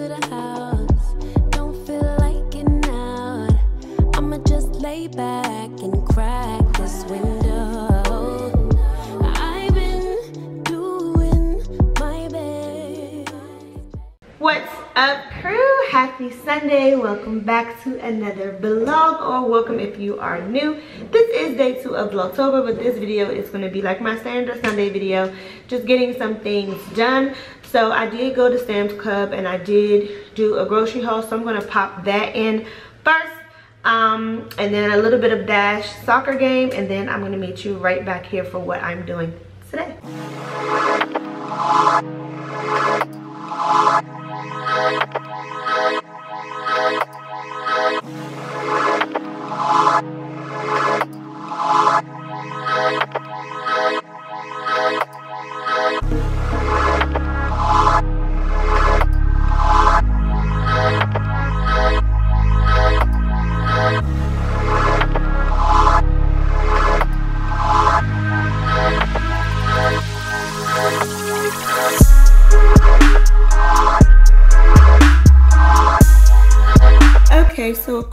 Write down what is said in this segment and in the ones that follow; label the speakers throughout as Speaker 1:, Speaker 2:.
Speaker 1: To the house. Don't feel like getting out. I'ma just lay back and crack this window. I've been doing my best.
Speaker 2: What's up crew? Happy Sunday. Welcome back to another vlog or welcome if you are new. Day two of Vlogtober but this video is going to be like my standard Sunday video. Just getting some things done. So I did go to Sam's Club and I did do a grocery haul so I'm going to pop that in first. Um, and then a little bit of Dash soccer game and then I'm going to meet you right back here for what I'm doing today.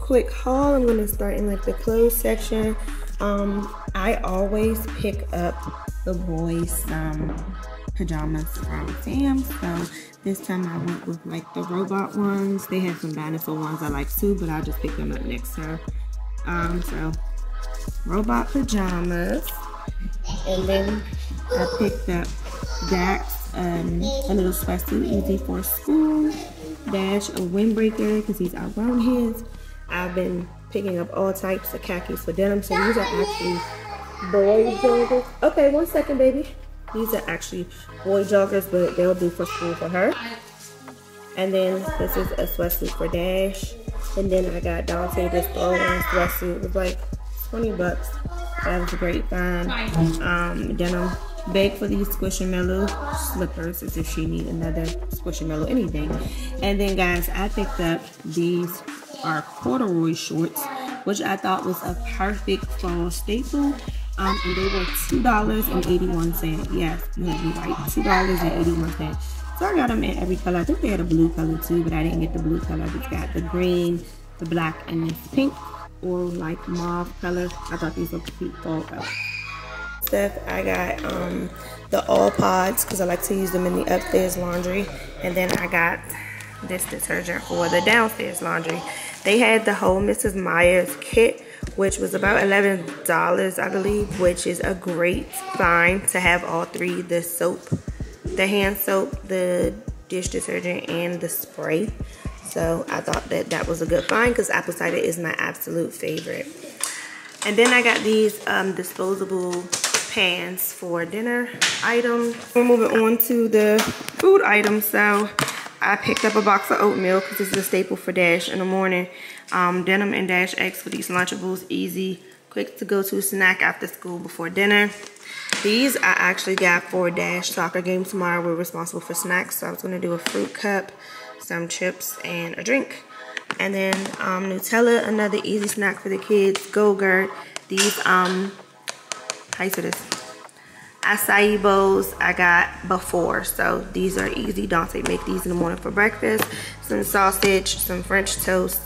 Speaker 2: Quick haul. I'm gonna start in like the clothes section. Um, I always pick up the boys um pajamas from Sam. So this time I went with like the robot ones. They have some dinosaur ones I like too, but I'll just pick them up next time. Um, so robot pajamas, and then I picked up Dax um, a little sweatsuit, easy for school. Dash a windbreaker because he's outgrown his. I've been picking up all types of khakis for denim. So these are actually boy joggers. Okay, one second, baby. These are actually boy joggers, but they'll do for school for her. And then this is a sweatsuit for Dash. And then I got Dante this throwaway sweatsuit. It was like 20 bucks. That was a great find. Um, denim bag for these Squishmallow slippers as if she need another Squishmallow, anything and then guys i picked up these are corduroy shorts which i thought was a perfect fall staple. Um, and they were two dollars and 81 cents. Yes you me right. two dollars and 81 cents. So i got them in every color. I think they had a blue color too but i didn't get the blue color. I just got the green the black and this pink or like mauve color. I thought these were cute fall colors stuff. I got um, the all pods because I like to use them in the upstairs laundry. And then I got this detergent for the downstairs laundry. They had the whole Mrs. Meyer's kit, which was about $11, I believe, which is a great find to have all three, the soap, the hand soap, the dish detergent, and the spray. So I thought that that was a good find because apple cider is my absolute favorite. And then I got these um, disposable pans for dinner items. We're moving on to the food items. So I picked up a box of oatmeal because this is a staple for Dash in the morning. Um, denim and Dash eggs for these Lunchables. Easy, quick to go to snack after school before dinner. These I actually got for Dash soccer game tomorrow. We're responsible for snacks. So I was going to do a fruit cup, some chips, and a drink. And then um, Nutella, another easy snack for the kids. Go-Gurt. These um, how you say this? Acai bowls I got before. So these are easy. Dante make these in the morning for breakfast. Some sausage, some French toast.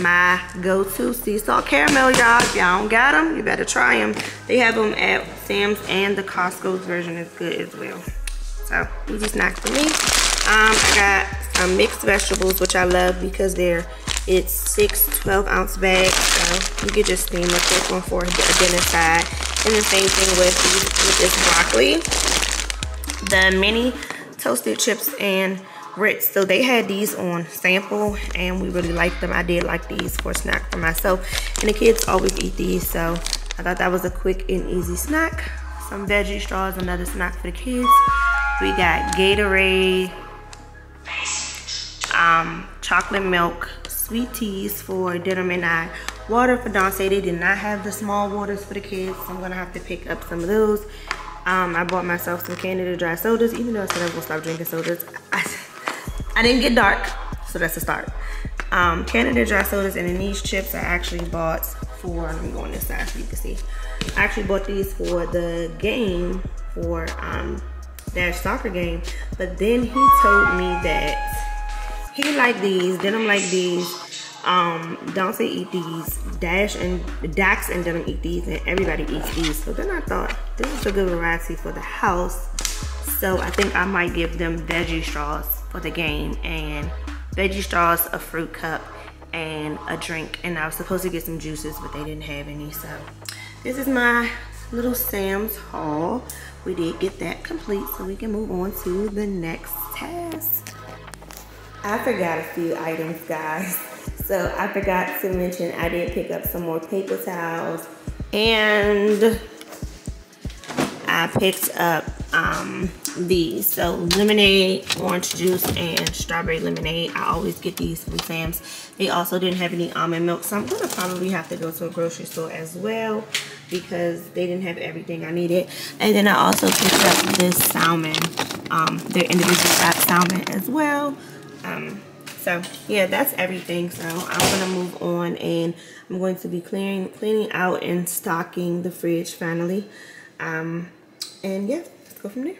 Speaker 2: My go-to sea salt caramel, y'all. If y'all don't got them, you better try them. They have them at Sam's and the Costco's version is good as well. So easy snacks for me. Um, I got some mixed vegetables, which I love because they're it's six 12 ounce bags. So you could just steam a quick one for a dinner side. And the same thing with, with this broccoli. The mini toasted chips and Ritz. So they had these on sample and we really liked them. I did like these for snack for myself. And the kids always eat these. So I thought that was a quick and easy snack. Some veggie straws, another snack for the kids. We got Gatorade, um, chocolate milk, sweet teas for dinner and I water for Dante. They did not have the small waters for the kids, so I'm gonna have to pick up some of those. Um, I bought myself some Canada Dry sodas, even though I said I was gonna stop drinking sodas. I, I didn't get dark, so that's a start. Um, Canada Dry sodas and then these chips I actually bought for, let me go on this side so you can see. I actually bought these for the game, for um, Dash soccer game, but then he told me that he like these. Denim like these. Um, Dante eat these. Dash and Dax and Denim eat these, and everybody eats these. So then I thought this is a good variety for the house. So I think I might give them veggie straws for the game and veggie straws, a fruit cup, and a drink. And I was supposed to get some juices, but they didn't have any. So this is my little Sam's haul. We did get that complete, so we can move on to the next task. I forgot a few items, guys. So I forgot to mention I did pick up some more paper towels and I picked up um, these. So lemonade, orange juice, and strawberry lemonade. I always get these from Sam's. They also didn't have any almond milk, so I'm gonna probably have to go to a grocery store as well because they didn't have everything I needed. And then I also picked up this salmon, um, their individual wrapped salmon as well. Um, so yeah, that's everything. So I'm gonna move on and I'm going to be clearing, cleaning out and stocking the fridge finally. Um, and yeah, let's go from there.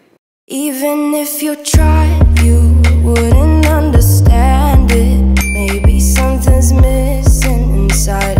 Speaker 1: Even if you tried, you wouldn't understand it. Maybe something's missing inside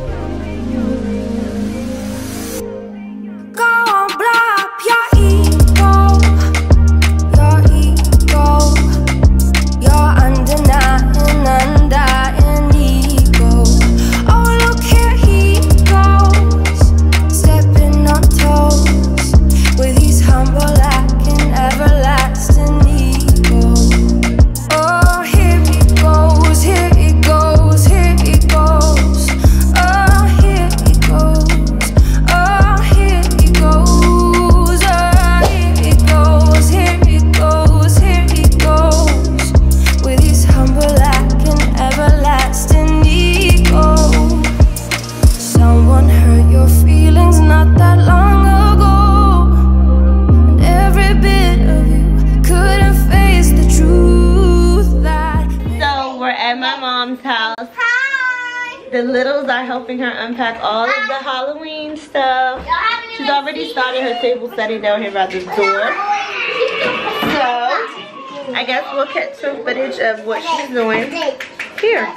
Speaker 2: All of the Halloween stuff. She's already started her table setting down here by the door. So, I guess we'll catch some footage of what she's doing here.